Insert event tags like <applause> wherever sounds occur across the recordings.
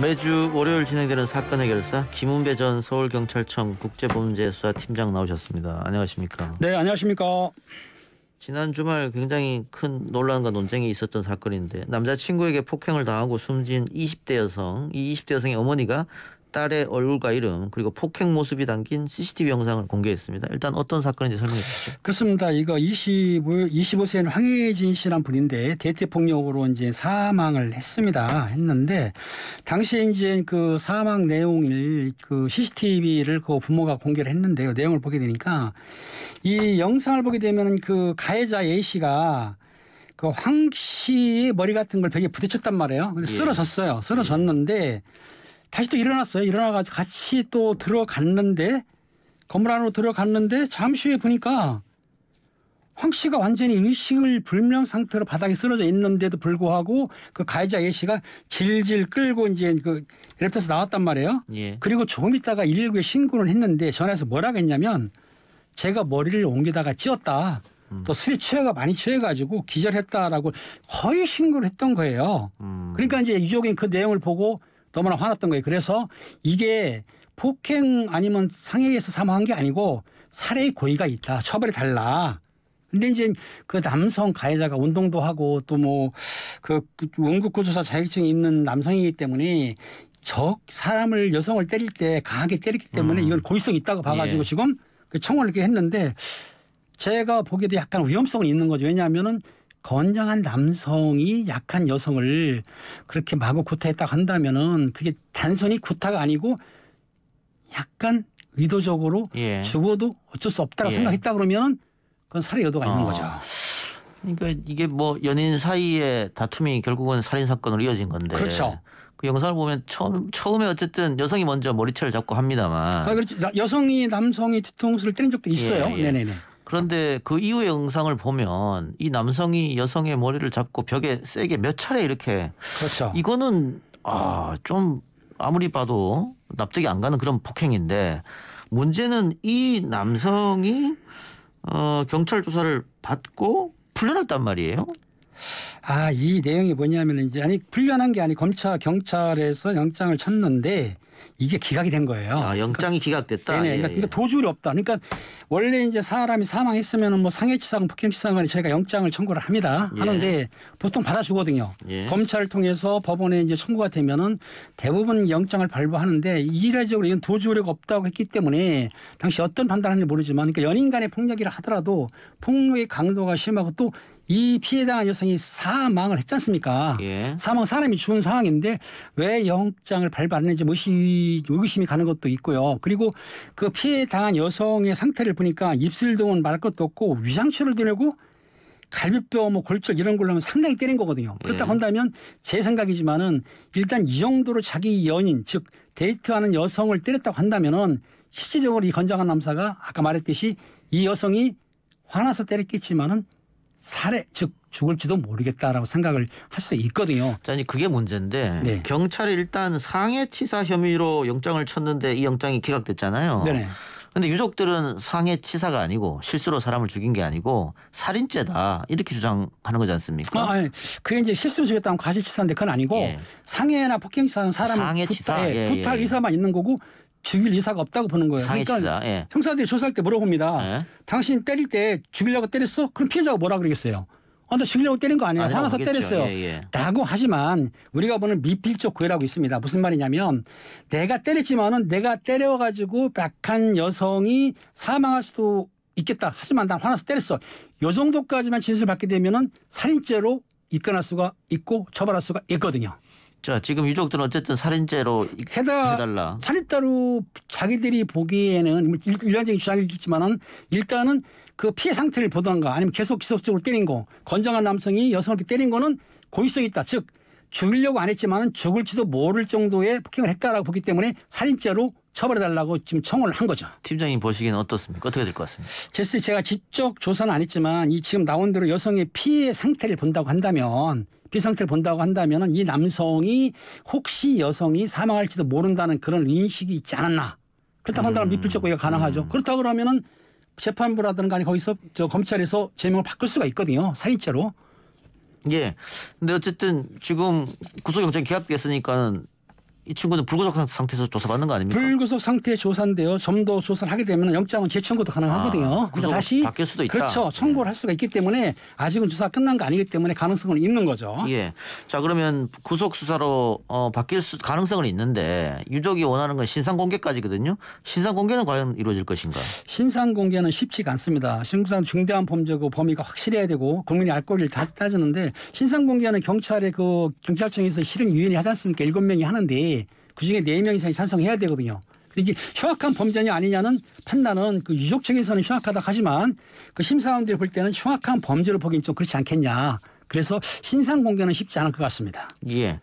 매주 월요일 진행되는 사건 해결사 김은배 전 서울경찰청 국제범죄수사팀장 나오셨습니다. 안녕하십니까? 네, 안녕하십니까? 지난 주말 굉장히 큰 논란과 논쟁이 있었던 사건인데 남자친구에게 폭행을 당하고 숨진 20대 여성, 이 20대 여성의 어머니가 딸의 얼굴과 이름 그리고 폭행 모습이 담긴 CCTV 영상을 공개했습니다. 일단 어떤 사건인지 설명해 주시죠. 그렇습니다. 이거 25, 25세인 황혜진 씨란 분인데 대퇴폭력으로 이제 사망을 했습니다. 했는데 당시에 이제 그 사망 내용을 그 CCTV를 그 부모가 공개를 했는데요. 내용을 보게 되니까 이 영상을 보게 되면 그 가해자 A 씨가 그 황 씨의 머리 같은 걸 벽에 부딪혔단 말이에요. 근데 예. 쓰러졌어요. 쓰러졌는데 다시 또 일어났어요. 일어나가지고 같이 또 들어갔는데 건물 안으로 들어갔는데 잠시 후에 보니까 황 씨가 완전히 의식을 불명 상태로 바닥에 쓰러져 있는데도 불구하고 그 가해자 예 씨가 질질 끌고 이제 그 엘리베이터에서 나왔단 말이에요. 예. 그리고 조금 있다가 119에 신고를 했는데 전화해서 뭐라고 했냐면 제가 머리를 옮기다가 찧었다. 또 술이 취해가 많이 취해가지고 기절했다라고 거의 신고를 했던 거예요. 음. 그러니까 이제 유족인 그 내용을 보고 너무나 화났던 거예요. 그래서 이게 폭행 아니면 상해에서 사망한 게 아니고 살해의 고의가 있다. 처벌이 달라. 근데 이제 그 남성 가해자가 운동도 하고 또 뭐 그 원국구조사 자격증이 있는 남성이기 때문에 저 사람을 여성을 때릴 때 강하게 때렸기 때문에 음. 이건 고의성이 있다고 봐가지고 예. 지금 그 청원을 이렇게 했는데 제가 보기에도 약간 위험성은 있는 거죠. 왜냐하면은 건장한 남성이 약한 여성을 그렇게 마구 구타했다고 한다면은 그게 단순히 구타가 아니고 약간 의도적으로 예. 죽어도 어쩔 수 없다고 예. 생각했다 그러면은 그건 살해 있는 어. 거죠. 그러니까 이게 뭐 연인 사이의 다툼이 결국은 살인 사건으로 이어진 건데. 그렇죠. 그 영상을 보면 처음 처음에 어쨌든 여성이 먼저 머리채를 잡고 합니다만. 아, 그렇지. 나- 여성이 남성이 뒤통수를 때린 적도 있어요. 예, 예. 네네네. 그런데 그 이후의 영상을 보면 이 남성이 여성의 머리를 잡고 벽에 세게 몇 차례 이렇게 그렇죠. 이거는 아 좀 아무리 봐도 납득이 안 가는 그런 폭행인데 문제는 이 남성이 어 경찰 조사를 받고 풀려났단 말이에요. 아, 이 내용이 뭐냐면 이제 아니 풀려난 게 아니 검찰 경찰에서 영장을 쳤는데 이게 기각이 된 거예요. 아 영장이 기각됐다. 네네. 예, 그러니까, 예. 그러니까 도주율이 없다. 그러니까 원래 이제 사람이 사망했으면은 뭐 상해치사건, 폭행치사건에 저희가 영장을 청구를 합니다. 예. 하는데 보통 받아주거든요. 예. 검찰을 통해서 법원에 이제 청구가 되면은 대부분 영장을 발부하는데 이례적으로 이건 도주 우려가 없다고 했기 때문에 당시 어떤 판단하는지 모르지만 그러니까 연인 간의 폭력이라 하더라도 폭력의 강도가 심하고 또 이 피해당한 여성이 사망을 했지 않습니까? 예. 사망 사람이 죽은 상황인데 왜 영장을 발부하는지 의심, 의구심이 가는 것도 있고요. 그리고 그 피해 당한 여성의 상태를 보니까 입술 등은 말 것도 없고 위장치를 되내고 갈비뼈 뭐 골절 이런 걸로 하면 상당히 때린 거거든요. 그렇다고 예. 한다면 제 생각이지만은 일단 이 정도로 자기 연인 즉 데이트하는 여성을 때렸다고 한다면은 실질적으로 이 건장한 남사가 아까 말했듯이 이 여성이 화나서 때렸겠지만은 살해 즉 죽을지도 모르겠다라고 생각을 할 수 있거든요. 자, 그게 문제인데 네. 경찰이 일단 상해치사 혐의로 영장을 쳤는데 이 영장이 기각됐잖아요. 네네. 근데 유족들은 상해치사가 아니고 실수로 사람을 죽인 게 아니고 살인죄다 이렇게 주장하는 거지 않습니까? 아, 아니, 그게 이제 실수로 죽였다면 과실치사인데 그건 아니고 예. 상해나 폭행치사는 사람을 상해치사? 구타, 예, 예, 예. 의사만 있는 거고 죽일 의사가 없다고 보는 거예요. 상해치사. 그러니까 예. 형사들이 조사할 때 물어봅니다. 예. 당신 때릴 때 죽이려고 때렸어? 그럼 피해자가 뭐라 그러겠어요? 아, 나 죽이려고 때린 거 아니야. 아니라고 화나서. 때렸어요. 예, 예. 라고 하지만 우리가 보는 미필적 고의라고 있습니다. 무슨 말이냐면 내가 때렸지만은 내가 때려가지고 약한 여성이 사망할 수도 있겠다. 하지만 난 화나서 때렸어. 요 정도까지만 진술 받게 되면은 살인죄로 입건할 수가 있고 처벌할 수가 있거든요. 자, 지금 유족들은 어쨌든 살인죄로 해다 해달라. 살인자로 자기들이 보기에는 뭐 일- 일반적인 주장이겠지만은 일단은 그 피해 상태를 보던가 아니면 계속 지속적으로 때린 거 건장한 남성이 여성을 때린 거는 고의성이 있다. 즉 죽이려고 안 했지만은 죽을지도 모를 정도의 폭행을 했다라고 보기 때문에 살인죄로 처벌해달라고 지금 청원을 한 거죠. 팀장님 보시기에는 어떻습니까? 어떻게 될 것 같습니까? 제스 제가 직접 조사는 안 했지만 이 지금 나온 대로 여성의 피해 상태를 본다고 한다면 피해 상태를 본다고 한다면은 이 남성이 혹시 여성이 사망할지도 모른다는 그런 인식이 있지 않았나. 그렇다고 한다면 미필적 고의가 가능하죠. 그렇다 그러면은 재판부라든가 아니 거기서 저 검찰에서 제명을 바꿀 수가 있거든요. 살인죄로. 예. 근데 어쨌든 지금 구속영장이 기각됐으니까는 이 친구는 불구속 상- 상태에서 조사받는 거 아닙니까? 불구속 상태 조사인데요. 좀 더 조사를 하게 되면 영장은 재청구도 가능하거든요. 아, 그러니까 다시 바뀔 수도 있다. 그렇죠. 청구를 할 수가 있기 때문에 아직은 조사가 끝난 거 아니기 때문에 가능성은 있는 거죠. 예. 자 그러면 구속 수사로 어, 바뀔 수, 가능성은 있는데 유족이 원하는 건 신상 공개까지거든요. 신상 공개는 과연 이루어질 것인가? 신상 공개는 쉽지가 않습니다. 신상 중대한 범죄고 범위가 확실해야 되고 국민이 알 권리를 다 따지는데 신상 공개는 경찰의 그 경찰청에서 실행 위원회 하지 않습니까? 일곱 명이 하는데 그중에 네 명 이상이 찬성해야 되거든요. 이게 흉악한 범죄냐 아니냐는 판단은 그 유족 측에서는 흉악하다 하지만 그 심사원들이 볼 때는 흉악한 범죄를 보기엔 좀 그렇지 않겠냐. 그래서 신상 공개는 쉽지 않을 것 같습니다. 예.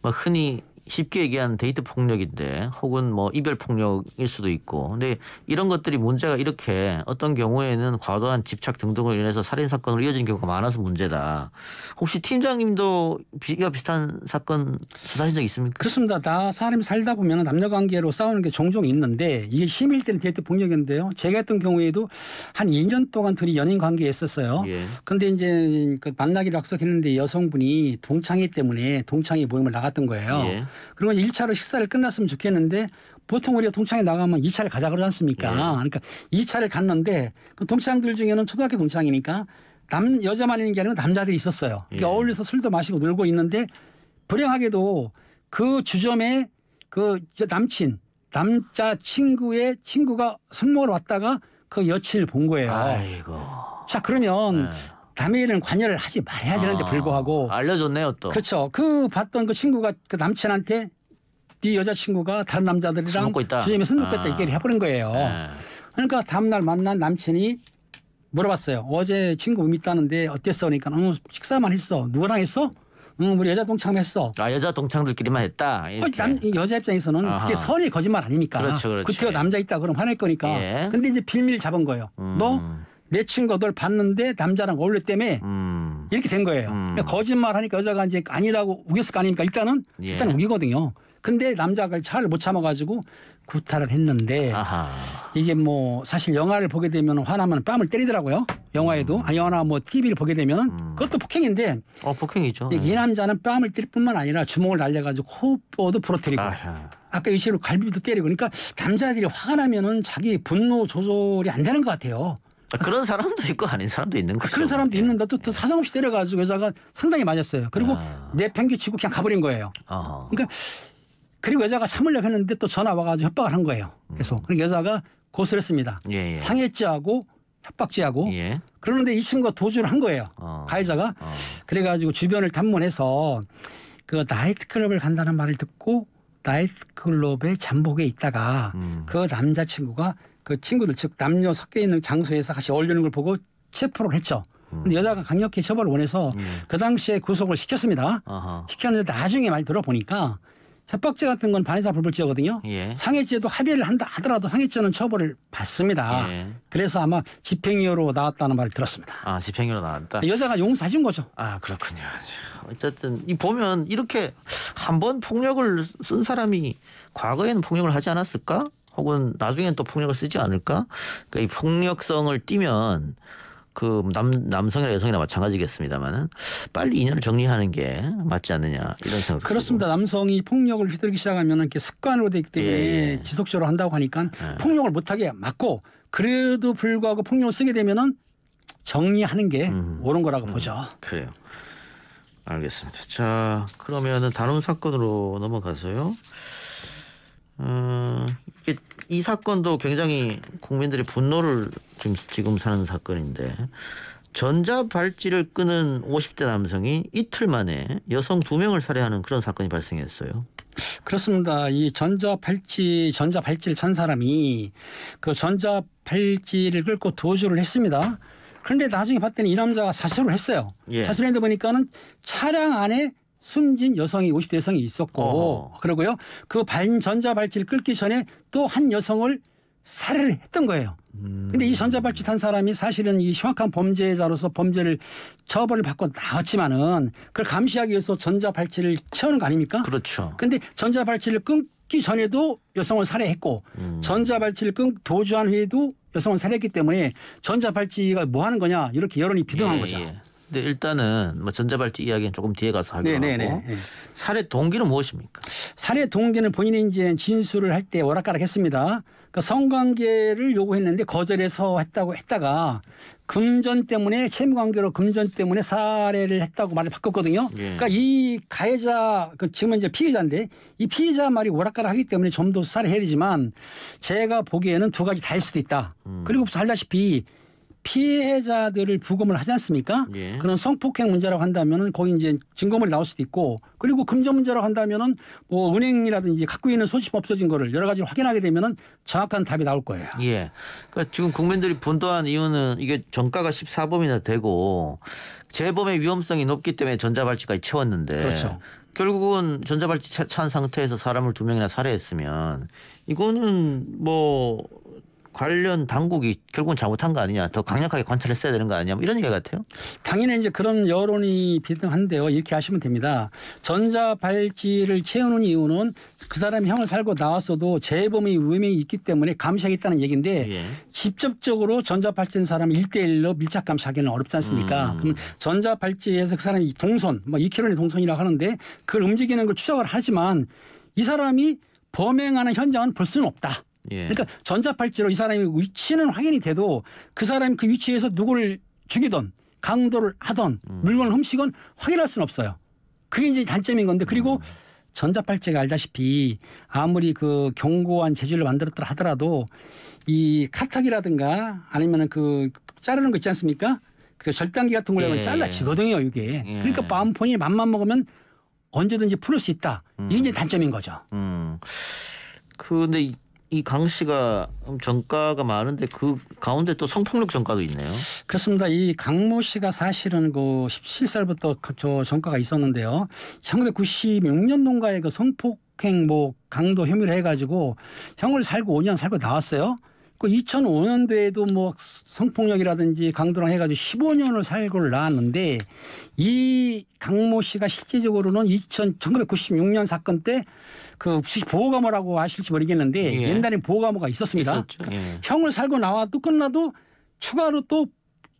뭐 흔히 쉽게 얘기한 데이트 폭력인데 혹은 뭐 이별 폭력일 수도 있고 근데 이런 것들이 문제가 이렇게 어떤 경우에는 과도한 집착 등등으로 인해서 살인 사건으로 이어진 경우가 많아서 문제다. 혹시 팀장님도 비가 비슷한 사건 수사하신 적 있습니까? 그렇습니다. 다 사람이 살다 보면 남녀 관계로 싸우는 게 종종 있는데 이게 심일 때는 데이트 폭력인데요. 제가 했던 경우에도 한 2년 동안 둘이 연인 관계에 있었어요. 예. 근데 이제 그 만나기로 약속했는데 여성분이 동창회 때문에 동창회 모임을 나갔던 거예요. 예. 그리고 1차로 식사를 끝났으면 좋겠는데 보통 우리가 동창회 나가면 2차를 가자 그러지 않습니까? 예. 그러니까 2차를 갔는데 그 동창들 중에는 초등학교 동창이니까 남 여자만 있는 게 아니고 남자들이 있었어요. 그러니까 예. 어울려서 술도 마시고 놀고 있는데 불행하게도 그 주점에 그 남친 남자 친구의 친구가 술 먹으러 왔다가 그 여친을 본 거예요. 아이고. 자 그러면 네. 남의 일은 관여를 하지 말아야 되는데 아, 불구하고 알려줬네요 또. 그렇죠. 그 봤던 그 친구가 그 남친한테 네 여자친구가 다른 술 남자들이랑. 주점에 술 먹고 아. 있다 얘기를 해버린 거예요. 예. 그러니까 다음날 만난 남친이 물어봤어요. 어제 친구 음 있다는데 어땠어? 그러니까 어, 식사만 했어. 누구랑 했어? 응, 우리 여자 동창 했어. 아 여자 동창들끼리만 했다. 어. 남, 이 여자 입장에서는 아하. 그게 선의 거짓말 아닙니까? 그렇죠, 그렇죠. 구태여 남자 있다 그럼 화낼 거니까. 예. 근데 이제 빌미를 잡은 거예요. 음. 너 내 친구가 널 봤는데 남자랑 어울렸다며 음. 이렇게 된 거예요. 음. 그러니까 거짓말 하니까 여자가 이제 아니라고 우겼을 거 아닙니까? 일단은 예. 일단 우기거든요. 근데 남자가 차를 못 참아가지고 구타를 했는데 아하. 이게 뭐 사실 영화를 보게 되면 화나면 뺨을 때리더라고요. 영화에도 아니 영화나 뭐 TV를 보게 되면 음. 그것도 폭행인데 어 폭행이죠. 이 남자는 뺨을 때릴 뿐만 아니라 주먹을 날려가지고 호흡도 부러뜨리고 아하. 아까 이시로 갈비도 때리고 그러니까 남자들이 화가 나면은 자기 분노 조절이 안 되는 것 같아요. 아, 그런 사람도 있고 아닌 사람도 있는 거죠. 그런 사람도 예. 있는데 또, 또 사정없이 때려가지고 여자가 상당히 맞았어요. 그리고 아. 내팽개치고 그냥 가버린 거예요. 어허. 그러니까 그리고 여자가 참으려고 했는데 또 전화 와가지고 협박을 한 거예요. 계속. 그리고 여자가 고소를 했습니다. 예, 예. 상해죄하고 협박죄하고 예. 그러는데 이 친구가 도주를 한 거예요. 어. 가해자가. 어. 그래가지고 주변을 탐문해서 그 나이트클럽을 간다는 말을 듣고 나이트클럽의 잠복에 있다가 음. 그 남자친구가 그 친구들 즉 남녀 섞여 있는 장소에서 같이 어울리는 걸 보고 체포를 했죠. 근데 여자가 강력히 처벌을 원해서 음. 그 당시에 구속을 시켰습니다. 어허. 시켰는데 나중에 말 들어보니까 협박죄 같은 건 반의사 불벌죄거든요. 예. 상해죄도 합의를 한다 하더라도 상해죄는 처벌을 받습니다. 예. 그래서 아마 집행유예로 나왔다는 말을 들었습니다. 아 집행유로 나왔다. 여자가 용서해준 거죠. 아 그렇군요. 어쨌든 이 보면 이렇게 한 번 폭력을 쓴 사람이 과거에는 폭력을 하지 않았을까? 혹은 나중엔 또 폭력을 쓰지 않을까? 그러니까 이 폭력성을 띠면 그 남 남성이나 여성이나 마찬가지겠습니다만은 빨리 인연을 정리하는 게 맞지 않느냐 이런 생각. 그렇습니다. 남성이 폭력을 휘두르기 시작하면 이렇게 습관으로 되기 때문에 예, 예. 지속적으로 한다고 하니까 예. 폭력을 못하게 막고 그래도 불구하고 폭력을 쓰게 되면은 정리하는 게 음. 옳은 거라고 보죠. 그래요. 알겠습니다. 자, 그러면은 다른 사건으로 넘어가서요. 어, 이게 이 사건도 굉장히 국민들의 분노를 지금 지금 사는 사건인데 전자 발찌를 끄는 50대 남성이 이틀 만에 여성 두 명을 살해하는 그런 사건이 발생했어요. 그렇습니다. 이 전자 팔찌 전자 발찌를 찬 사람이 그 전자 발찌를 끌고 도주를 했습니다. 그런데 나중에 봤더니 이 남자가 자수를 했어요. 예. 자수를 했는데 보니까는 차량 안에 숨진 여성이 50대 여성이 있었고 어허. 그러고요. 그 발, 전자 발찌를 끌기 전에 또 한 여성을 살해를 했던 거예요. 음, 근데 이 전자발찌 탄 사람이 사실은 이 흉악한 범죄자로서 범죄를 처벌을 받고 나왔지만은 그걸 감시하기 위해서 전자발찌를 채우는 거 아닙니까? 그렇죠. 근데 전자발찌를 끊기 전에도 여성을 살해했고 음. 전자발찌를 끊 도주한 후에도 여성을 살해했기 때문에 전자발찌가 뭐 하는 거냐 이렇게 여론이 비등한 예, 거죠. 예. 근데 일단은 뭐 전자발찌 이야기는 조금 뒤에 가서 하기로 네네네. 하고 네. 살해 동기는 무엇입니까? 살해 동기는 본인이 이제 진술을 할 때 오락가락했습니다. 그 성관계를 요구했는데 거절해서 했다고 했다가 금전 때문에 채무관계로 금전 때문에 살해를 했다고 말을 바꿨거든요. 예. 그러니까 이 가해자 그 지금은 이제 피해자인데 이 피해자 말이 오락가락하기 때문에 좀 더 수사를 해야 되지만 제가 보기에는 두 가지 다일 수도 있다. 음. 그리고 알다시피 피해자들을 부검을 하지 않습니까? 예. 그런 성폭행 문제라고 한다면은 거기 이제 증거물이 나올 수도 있고 그리고 금전 문제라고 한다면은 뭐 은행이라든지 갖고 있는 소식 없어진 거를 여러 가지를 확인하게 되면은 정확한 답이 나올 거예요. 예. 그러니까 지금 국민들이 분도한 이유는 이게 정가가 14범이나 되고 재범의 위험성이 높기 때문에 전자발찌까지 채웠는데 그렇죠. 결국은 전자발찌 차- 찬 상태에서 사람을 두 명이나 살해했으면 이거는 뭐 관련 당국이 결국은 잘못한 거 아니냐 더 강력하게 관찰했어야 되는 거 아니냐 뭐 이런 얘기 같아요. 당연히 이제 그런 여론이 비등한데요. 이렇게 하시면 됩니다. 전자발찌를 채우는 이유는 그 사람이 형을 살고 나왔어도 재범의 위험이 있기 때문에 감시하겠다는 얘기인데 예. 직접적으로 전자발찌인 사람을 일대일로 밀착 감시하기는 어렵지 않습니까? 음. 그럼 전자발찌에서 그 사람이 동선, 뭐 2km의 동선이라고 하는데 그걸 움직이는 걸 추적을 하지만 이 사람이 범행하는 현장은 볼 수는 없다. 예. 그러니까 전자발찌로 이 사람의 위치는 확인이 돼도 그 사람이 그 위치에서 누구를 죽이던 강도를 하던 음. 물건을 훔치건 확인할 수는 없어요. 그게 이제 단점인 건데 음. 그리고 전자발찌가 알다시피 아무리 그 견고한 재질을 만들었다 하더라도 이 카탁이라든가 아니면은 그 자르는 거 있지 않습니까? 그 절단기 같은 걸로 하면 예. 잘라지거든요, 이게. 예. 그러니까 마음폰이 맘만 먹으면 언제든지 풀을 수 있다. 이게 이제 단점인 거죠. 음. 근데 이- 이강 씨가 전과가 많은데 그 가운데 또 성폭력 전과도 있네요. 그렇습니다. 이 강모 씨가 사실은 그 17살부터 저 전과가 있었는데요. 1996년도인가에 그 성폭행 뭐 강도 혐의를 해가지고 형을 살고 5년 살고 나왔어요. 그 2005년도에도 뭐 성폭력이라든지 강도랑 해가지고 15년을 살고 나왔는데 이 강모 씨가 실제적으로는 2000, 1996년 사건 때그 보호감호라고 하실지 모르겠는데 예. 옛날에 보호감호가 있었습니다. 예. 형을 살고 나와도 끝나도 추가로 또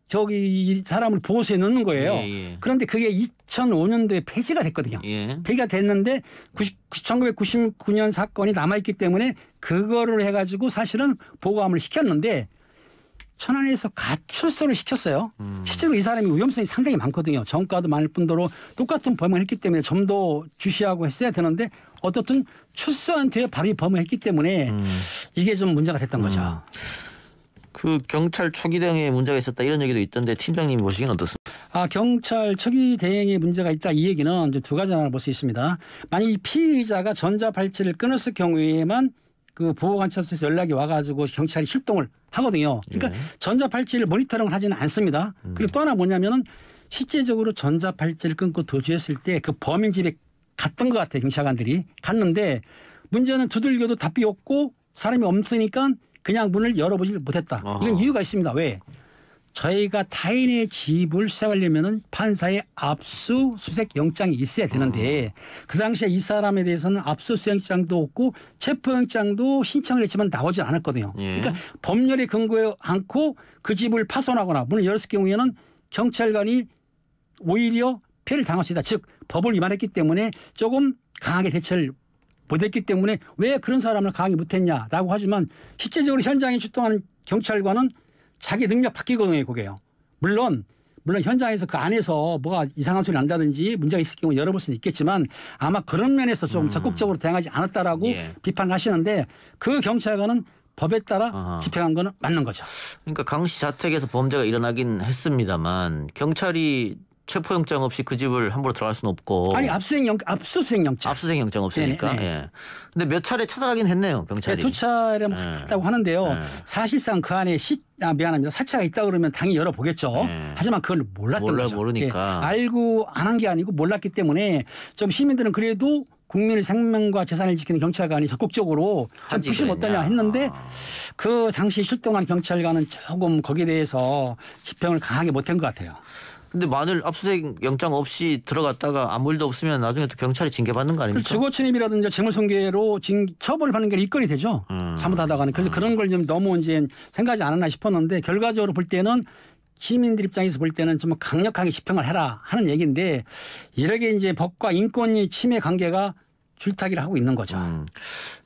저기 이 사람을 보호소에 넣는 거예요. 예, 예. 그런데 그게 2005년도에 폐지가 됐거든요. 예. 폐기가 됐는데 90, 1999년 사건이 남아있기 때문에 그거를 해가지고 사실은 보호감을 시켰는데 천안에서 가출소를 시켰어요. 음. 실제로 이 사람이 위험성이 상당히 많거든요. 정가도 많을 뿐더러 똑같은 범행을 했기 때문에 좀 더 주시하고 했어야 되는데 어떻든 출소한 뒤에 바로 이 범행을 했기 때문에 음. 이게 좀 문제가 됐던 거죠. 그 경찰 초기 대응에 문제가 있었다 이런 얘기도 있던데 팀장님 보시기엔 어떻습니까? 아, 경찰 초기 대응에 문제가 있다 이 얘기는 이제 두 가지 하나 볼수 있습니다. 만약 이 피의자가 전자발찌를 끊었을 경우에만 그 보호관찰소에서 연락이 와가지고 경찰이 출동을 하거든요. 그러니까 예. 전자발찌를 모니터링을 하지는 않습니다. 그리고 또 하나 뭐냐면은 실제적으로 전자발찌를 끊고 도주했을 때 그 범인 집에 갔던 것 같아요. 경찰관들이 갔는데 문제는 두들겨도 답이 없고 사람이 없으니까 그냥 문을 열어보질 못했다. 이건 아하. 이유가 있습니다. 왜? 저희가 타인의 집을 수색하려면은 판사의 압수수색 영장이 있어야 되는데 그 당시에 이 사람에 대해서는 압수수색장도 없고 체포영장도 신청을 했지만 나오질 않았거든요. 예. 그러니까 법률에 근거해 않고 그 집을 파손하거나 문을 열었을 경우에는 경찰관이 오히려 피해를 당할 수 있다. 즉 법을 위반했기 때문에 조금 강하게 대처를 못했기 때문에 왜 그런 사람을 강하게 못했냐라고 하지만 실제적으로 현장에 출동하는 경찰관은 자기 능력 바뀌거든요, 그게요. 물론 물론 현장에서 그 안에서 뭐가 이상한 소리 난다든지 문제가 있을 경우 열어볼 수는 있겠지만 아마 그런 면에서 좀 음. 적극적으로 대응하지 않았다라고 예. 비판하시는데 그 경찰관은 법에 따라 아하. 집행한 거는 맞는 거죠. 그러니까 강 씨 자택에서 범죄가 일어나긴 했습니다만 경찰이 체포영장 없이 그 집을 함부로 들어갈 수는 없고 아니 압수수색 영 압수수색 영장 압수수색 영장 없으니까. 네네, 네. 예. 근데 몇 차례 찾아가긴 했네요 경찰이. 네, 두 차례 네. 했다고 하는데요. 네. 사실상 그 안에 시, 아, 미안합니다. 사차가 있다 그러면 당연히 열어 보겠죠. 네. 하지만 그걸 몰랐던 몰라, 거죠. 모르니까. 예, 알고 안 한 게 아니고 몰랐기 때문에 좀 시민들은 그래도 국민의 생명과 재산을 지키는 경찰관이 적극적으로 좀 부심. 어떠냐 했는데 아. 그 당시 출동한 경찰관은 조금 거기에 대해서 집행을 강하게 못한 것 같아요. 근데 만일 압수수색 영장 없이 들어갔다가 아무 일도 없으면 나중에 또 경찰이 징계받는 거 아닙니까? 주거 침입이라든지 재물손괴로 징 처벌받는 게 일건이 되죠. 음. 잘못하다가는 그래서 그런 걸 좀 너무 이제 생각하지 않았나 싶었는데 결과적으로 볼 때는 시민들 입장에서 볼 때는 좀 강력하게 집행을 해라 하는 얘기인데 이렇게 이제 법과 인권이 침해 관계가 줄타기를 하고 있는 거죠. 음.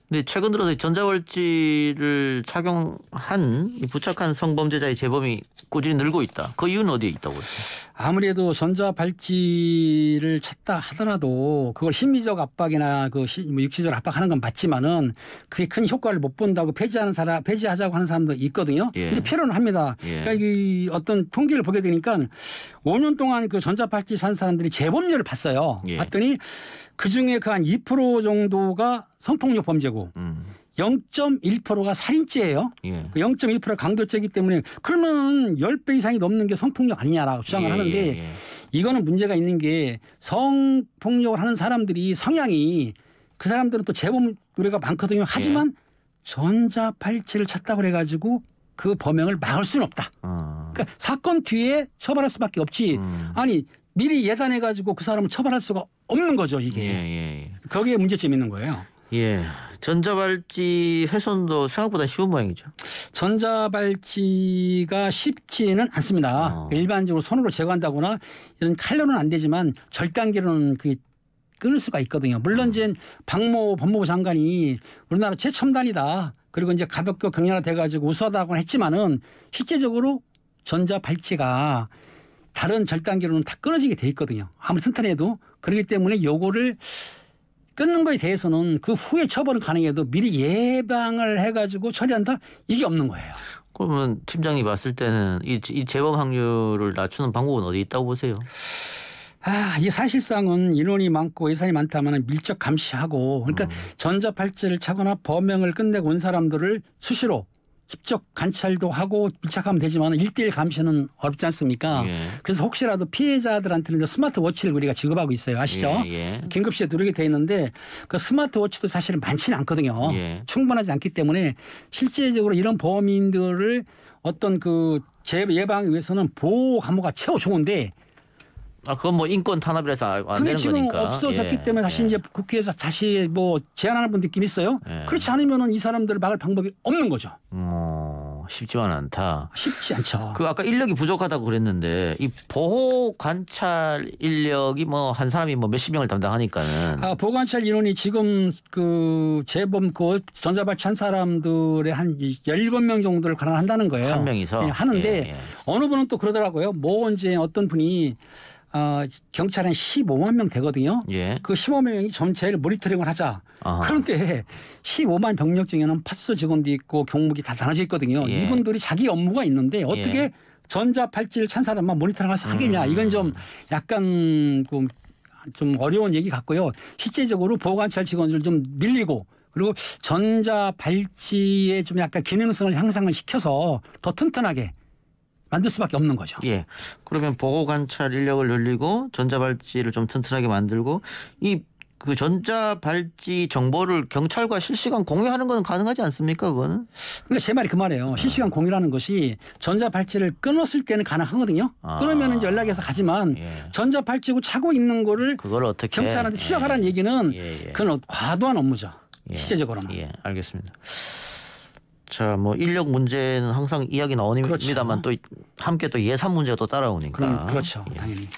근데 최근 들어서 이 전자발찌를 착용한 이 부착한 성범죄자의 재범이 꾸준히 늘고 있다. 그 이유는 어디에 있다고 보세요? 아무래도 전자 발찌를 찾다 하더라도 그걸 심리적 압박이나 그 시- 뭐 육체적 압박하는 건 맞지만은 그게 큰 효과를 못 본다고 폐지하는 사람 폐지하자고 하는 사람도 있거든요. 예. 근데 필요는 합니다. 예. 그러니까 이 어떤 통계를 보게 되니까 5년 동안 그 전자 발찌 산 사람들이 재범률을 봤어요. 예. 봤더니 그 중에 그 한 2% 정도가 성폭력 범죄고 음. 0.1%가 살인죄예요. 예. 그0.2% 강도죄이기 때문에 그러면 10배 이상이 넘는 게 성폭력 아니냐라고 주장을 예, 하는데 예, 예. 이거는 문제가 있는 게 성폭력을 하는 사람들이 성향이 그 사람들은 또 재범 우려가 많거든요. 하지만 예. 전자팔찌를 찾다고 그래가지고 그 범행을 막을 수는 없다. 어. 그러니까 사건 뒤에 처벌할 수밖에 없지. 음. 아니 미리 예단해가지고 그 사람을 처벌할 수가 없는 거죠 예, 이게. 예, 거기에 문제점이 있는 거예요. 예. 예. 전자발찌 훼손도 생각보다 쉬운 모양이죠. 전자발찌가 쉽지는 않습니다. 어. 일반적으로 손으로 제거한다거나 이런 칼로는 안 되지만 절단기로는 그 끊을 수가 있거든요. 물론 이제 박모 법무부 장관이 우리나라 최첨단이다. 그리고 이제 가볍게 경량화 돼가지고 우수하다고 했지만은 실제적으로 전자 발찌가 다른 절단기로는 다 끊어지게 돼 있거든요. 아무리 튼튼해도 그렇기 때문에 요거를 끊는 거에 대해서는 그 후에 처벌은 가능해도 미리 예방을 해가지고 처리한다 이게 없는 거예요. 그러면 팀장이 봤을 때는 이, 이 재범 확률을 낮추는 방법은 어디 있다고 보세요? 아, 이게 사실상은 인원이 많고 예산이 많다면 밀접 감시하고 그러니까 전자팔찌를 차거나 범행을 끝내고 온 사람들을 수시로 직접 관찰도 하고 밀착하면 되지만 일대일 감시는 어렵지 않습니까? 예. 그래서 혹시라도 피해자들한테는 스마트워치를 우리가 지급하고 있어요. 아시죠? 예, 예. 긴급시에 누르게 돼 있는데 그 스마트워치도 사실은 많지는 않거든요. 예. 충분하지 않기 때문에 실제적으로 이런 범인들을 어떤 그 재- 예방하기 위해서는 보호 감호가 최고 좋은데 아 그건 뭐 인권 탄압이라서 안 그게 되는 지금 거니까. 없어졌기 예, 때문에 다시 예. 이제 국회에서 다시 뭐 제안하는 분들 있긴 있어요. 예. 그렇지 않으면은 이 사람들을 막을 방법이 없는 거죠. 어, 쉽지만 않다. 쉽지 않죠. 그 아까 인력이 부족하다고 그랬는데 이 보호 관찰 인력이 뭐 한 사람이 뭐 몇십 명을 담당하니까는 아, 보관찰 인원이 지금 그 재범 그 전자발찌 한 사람들의 한 17명 정도를 관할한다는 거예요. 한 명이서 예, 하는데 예, 예. 어느 분은 또 그러더라고요. 뭐 이제 어떤 분이 아, 경찰 한 15만 명 되거든요. 예. 그 15만 명이 전체를 모니터링을 하자. 아하. 그런데 15만 병력 중에는 파수소 직원도 있고 경무기 다 나눠져 있거든요. 예. 이분들이 자기 업무가 있는데 어떻게 예. 전자팔찌를 찬 사람만 모니터링할 수 하겠냐. 음. 이건 좀 약간 그좀 어려운 얘기 같고요. 실제적으로 보관찰 직원들 좀 밀리고 그리고 전자 발찌의 좀 약간 기능성을 향상을 시켜서 더 튼튼하게 만들 수밖에 없는 거죠. 예. 그러면 보호 관찰 인력을 늘리고 전자발찌를 좀 튼튼하게 만들고 이 그 전자발찌 정보를 경찰과 실시간 공유하는 건 가능하지 않습니까? 그거는? 그러니까 제 말이 그 말이에요. 실시간 공유라는 것이 전자발찌를 끊었을 때는 가능하거든요. 아. 끊으면 이제 연락해서 가지만 예. 전자발찌고 차고 있는 거를 그걸 어떻게 경찰한테 예. 추적하라는 얘기는 예, 예. 그건 과도한 업무죠. 예. 실제적으로는. 예, 알겠습니다. 자, 뭐 인력 문제는 항상 이야기 나옵니다만 또 함께 또 예산 문제가 또 따라오니까 그럼 그렇죠. 예, 당연히.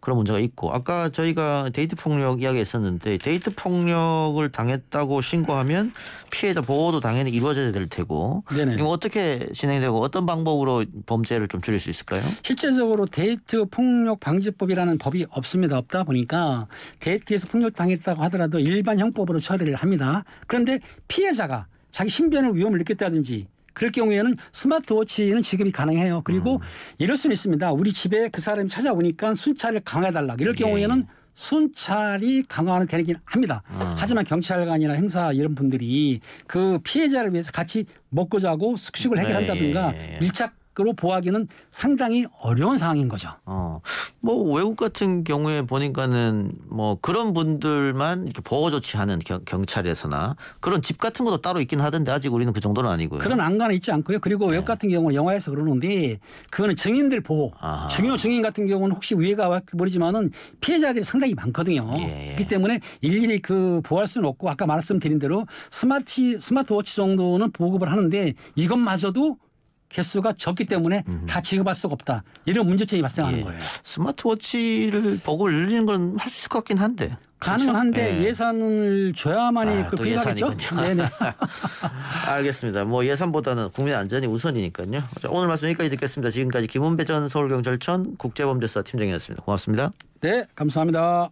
그런 문제가 있고 아까 저희가 데이트 폭력 이야기 했었는데 데이트 폭력을 당했다고 신고하면 피해자 보호도 당연히 이루어져야 될 테고 네네. 이거 어떻게 진행되고 어떤 방법으로 범죄를 좀 줄일 수 있을까요? 실제적으로 데이트 폭력 방지법이라는 법이 없습니다. 없다 보니까 데이트에서 폭력 당했다고 하더라도 일반 형법으로 처리를 합니다. 그런데 피해자가 자기 신변을 위험을 느꼈다든지 그럴 경우에는 스마트워치는 지급이 가능해요. 그리고 이럴 수는 있습니다. 우리 집에 그 사람이 찾아오니까 순찰을 강화해달라. 이럴 예. 경우에는 순찰이 강화는 되긴 합니다. 아. 하지만 경찰관이나 형사 이런 분들이 그 피해자를 위해서 같이 먹고 자고 숙식을 해결한다든가 예, 예, 예. 밀착 으로 보호하기는 상당히 어려운 상황인 거죠. 어, 뭐 외국 같은 경우에 보니까는 뭐 그런 분들만 이렇게 보호 조치하는 경, 경찰에서나 그런 집 같은 것도 따로 있긴 하던데 아직 우리는 그 정도는 아니고요. 그런 안간은 있지 않고요. 그리고 외국 같은 경우는 영화에서 그러는데 그거는 증인들 보호. 아하. 중요 증인 같은 경우는 혹시 위해가 왔 모르지만은 피해자들이 상당히 많거든요. 예, 예. 그렇기 때문에 일일이 그 보호할 수는 없고 아까 말씀드린 대로 스마트 스마트워치 정도는 보급을 하는데 이것마저도 개수가 적기 때문에 다 지급할 수가 없다. 이런 문제점이 발생하는 예. 거예요. 스마트워치를 보고를 늘리는 건 할 수 있을 것 같긴 한데. 가능은 한데 예. 예산을 줘야만이 아, 그또 필요하겠죠. 네네. <laughs> 알겠습니다. 뭐 예산보다는 국민 안전이 우선이니까요. 자, 오늘 말씀 여기까지 듣겠습니다. 지금까지 김은배 전 서울경찰청 국제범죄수사 팀장이었습니다. 고맙습니다. 네, 감사합니다.